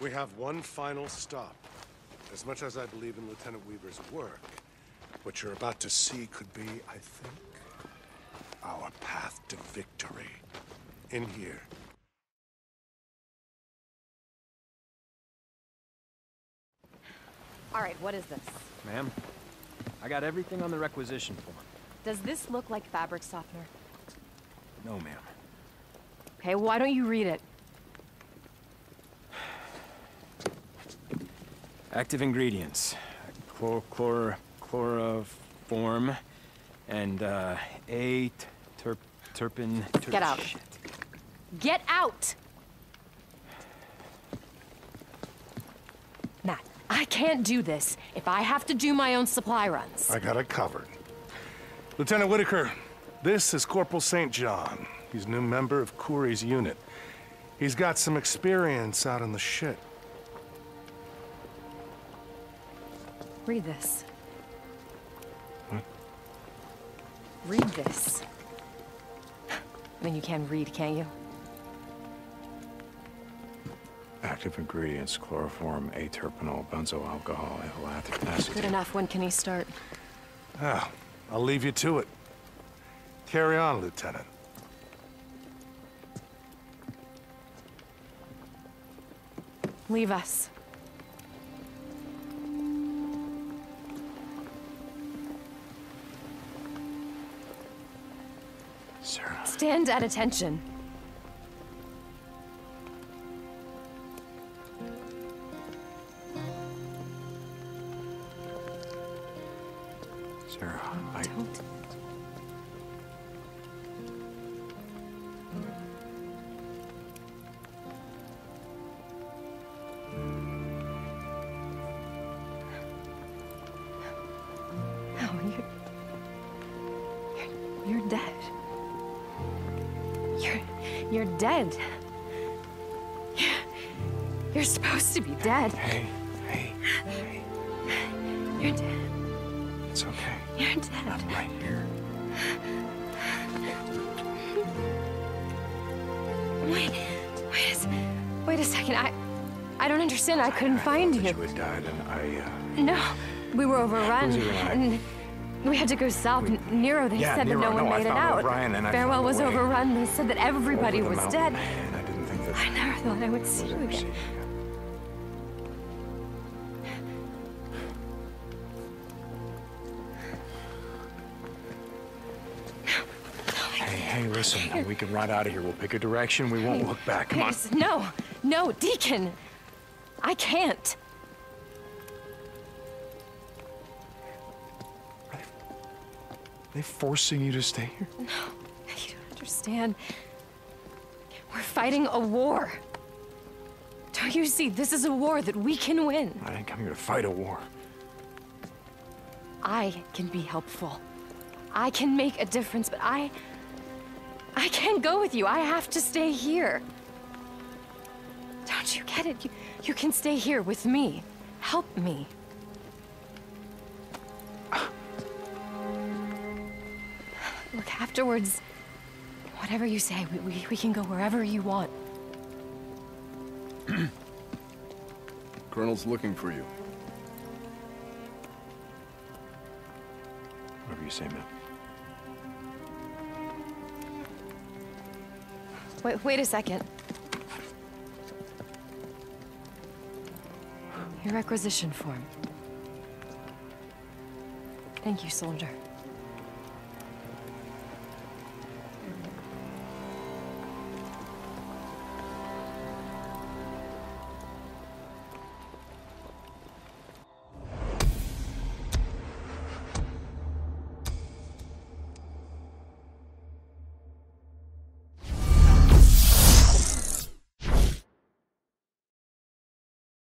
We have one final stop. As much as I believe in Lieutenant Weaver's work, what you're about to see could be, I think, our path to victory. In here. All right, what is this? Ma'am, I got everything on the requisition form. Does this look like fabric softener? No, ma'am. Okay, why don't you read it? Active ingredients. Chlor... chlor... chloroform. And, uh, A... terp... terpin... Ter Get out. Shit. Get out! Matt, I can't do this if I have to do my own supply runs. I got it covered. Lieutenant Whitaker, this is Corporal St. John. He's a new member of Kouri's unit. He's got some experience out in the shit. Read this. What? Read this. I mean, you can read, can't you? Active ingredients, chloroform, aterpenol, benzoyl alcohol, ethyl Good enough. When can he start? Ah, I'll leave you to it. Carry on, Lieutenant. Leave us. Sarah, Stand at attention. Sarah, I... Don't. You're, dead. You're, supposed to be dead. Hey, hey, hey, You're dead. it's okay. You're dead. I'm right here. Wait, wait a, wait a second. I, I don't understand. I couldn't I find you. you had died, and I, uh... No, we were overrun? and we had to go south. N- Nero, they Yeah, said Nero, that no one no, I made it out. O'Brien, and I Farewell was overrun. They said that everybody was mountain, dead. And I didn't think that... I never thought I would see you again. Hey, hey, listen, we can ride out of here. We'll pick a direction. We won't look back. Come on. No, no, Deacon. I can't. They forcing you to stay here? No, you don't understand. We're fighting a war. Don't you see? This is a war that we can win. I didn't come here to fight a war. I can be helpful. I can make a difference, but I. I can't go with you. I have to stay here. Don't you get it? You, you can stay here with me. Help me. Look, afterwards, whatever you say, we, we, we can go wherever you want. Colonel's looking for you. Whatever you say, man. Wait, wait a second. Your requisition form. Thank you, soldier.